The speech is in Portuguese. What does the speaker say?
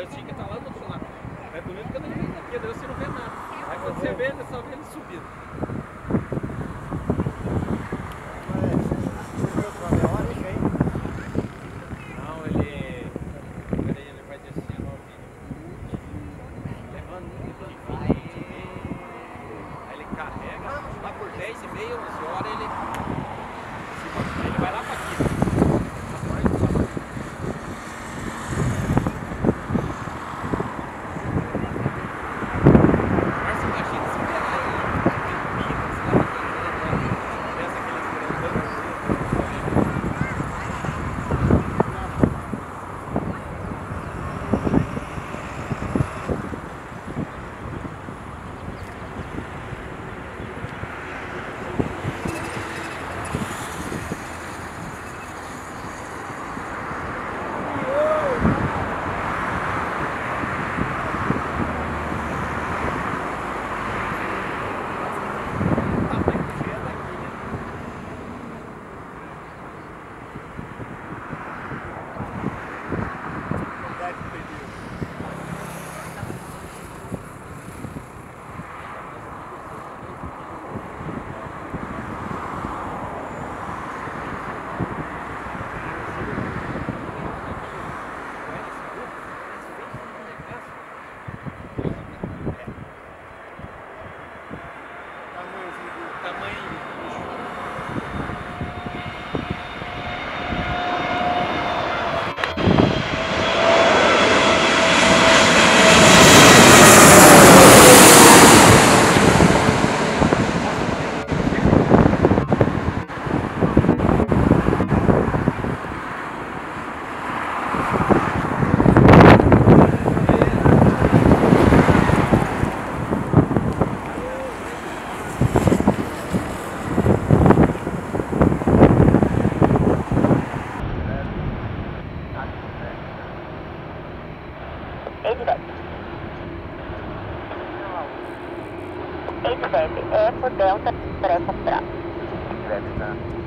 Daí o Tica tá lá do outro lado. É bonito quando ele vem daqui, daí você não vê nada. Aí quando você vê, ele só vê ele subindo. Yeah. Por delta. Direto, tá?